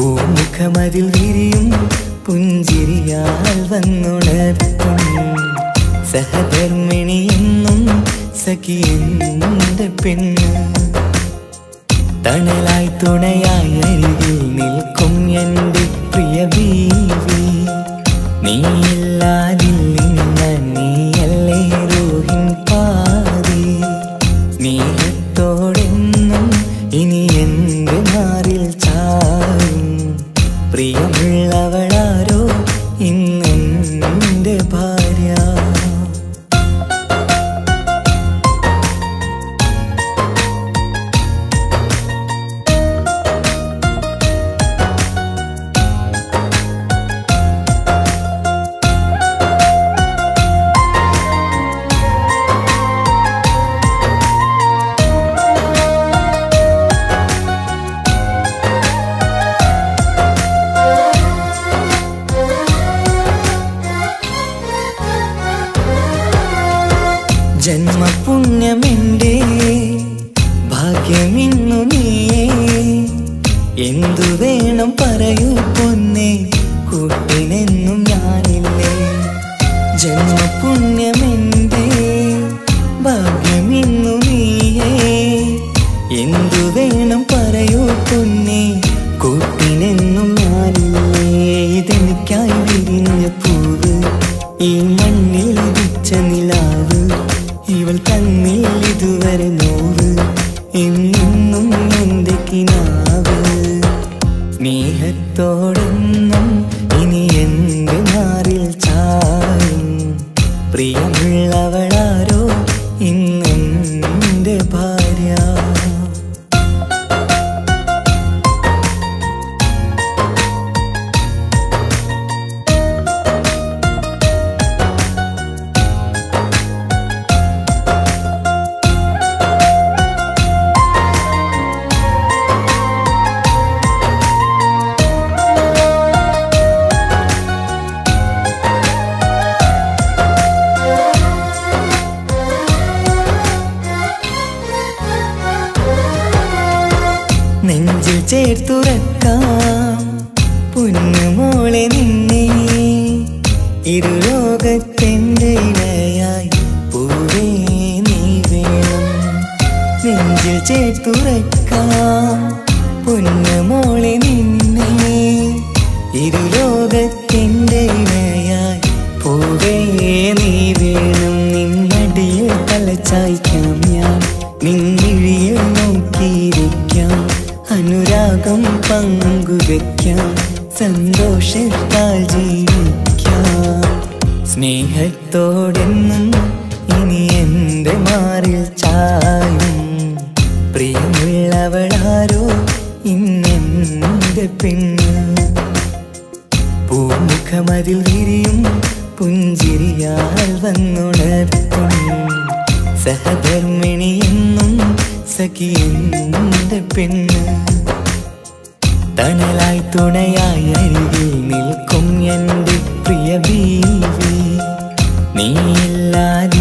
പൂമുഖമതിൽ വിരിയും പുഞ്ചിരിയാൽ വന്നുണർത്തും. സഹധർമ്മിണിയെന്നും സഖിയെന്റെ പെണ്ണ്. തണലായി തുണയായി അരികിൽ നിൽക്കും എന്റെ പ്രിയ ബീവി. നീയില്ലാതില്ല ജന്മപുണ്യമെന്റെ ഭാഗ്യമിന്നു നീയേ. എന്തു വേണം പറയൂ പൊന്നെ കൂട്ടിനെന്നും ഞാനില്ലേ. ജന്മപുണ്യമെന്റെ ഭാഗ്യമിന്നു in നെഞ്ചിൽ ചേർത്തുറക്കാം പൊന്നുമോളെ നിന്നെ ഇരുലോകത്തെന്റെ ഇണയായി പൂവേ നീ വേണം. നെഞ്ചിൽ ചേർത്തുറക്കാം പൊന്നുമോളെ നിന്നെ ഇരുലോകത്തെന്റെ ഇണയായി പൂവേ നീ വേണം. നിന്നടിയിൽ തലച്ചായ്ക്കാം ഞാൻ. നിന്നിഴിയിൽ അനുരാഗം പങ്കുവെക്കാം സന്തോഷത്താൽ ജീവിക്കാം. സ്നേഹത്തോടെന്നും ഇനി എന്റെ മാറിൽ ചായും. പ്രിയമുള്ളവളാരോ ഇന്നെന്റെ പെണ്ണ്. പൂമുഖമതിൽ വിരിയും പുഞ്ചിരിയാൽ വന്നുണർത്തും. സഹധർമ്മിണിയെന്നും സഖിയെന്നും പെണ്ണ്. തണലായി തുണയായി അരികിൽ നിൽക്കും എന്റെ പ്രിയ ബീവി. നീയില്ലാതില്ല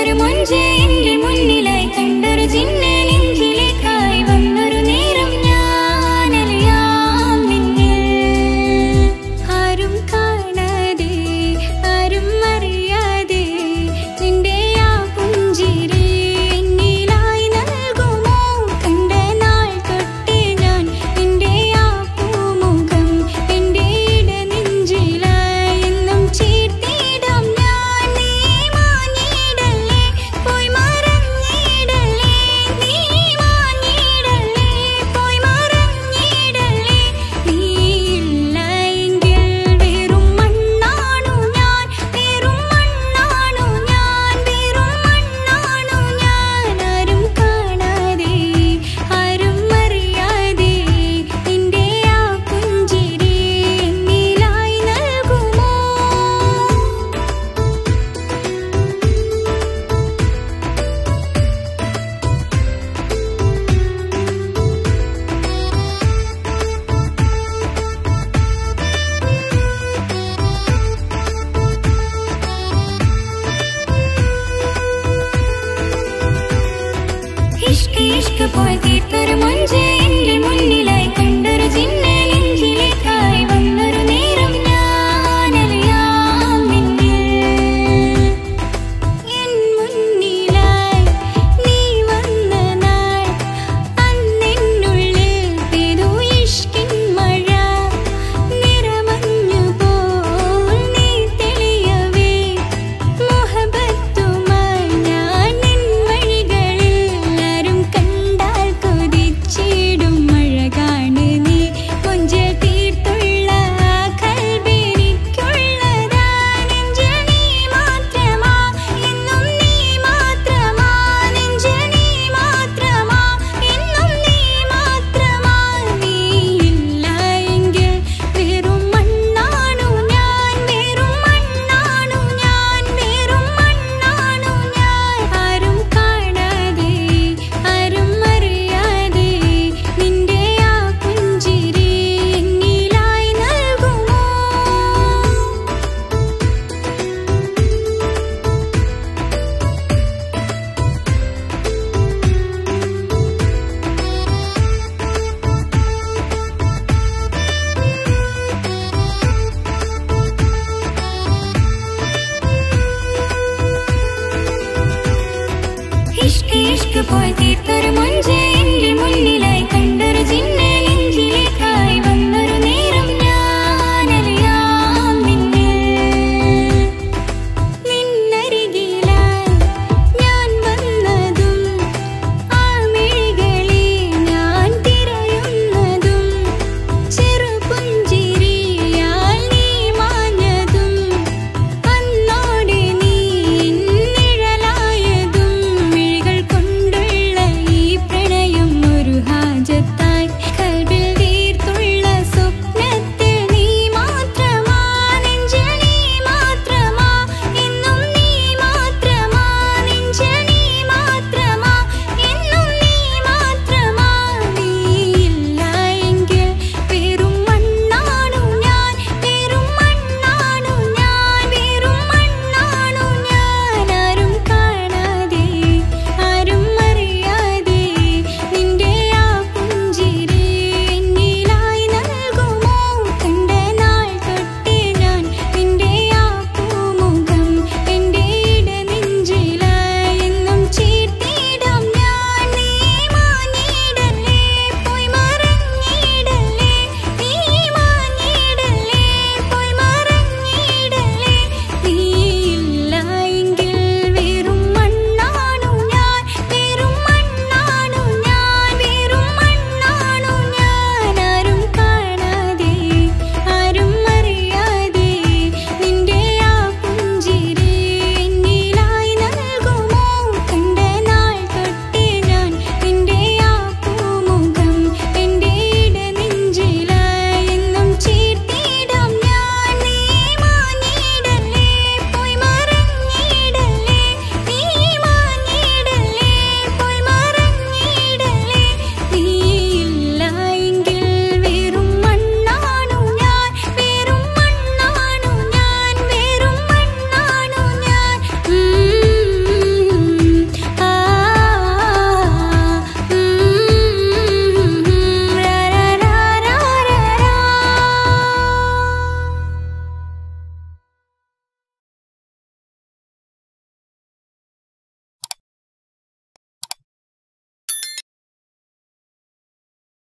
പോയി എന്റെ മുന്നിലായി കണ്ടൊരു ജിന്നെ boy,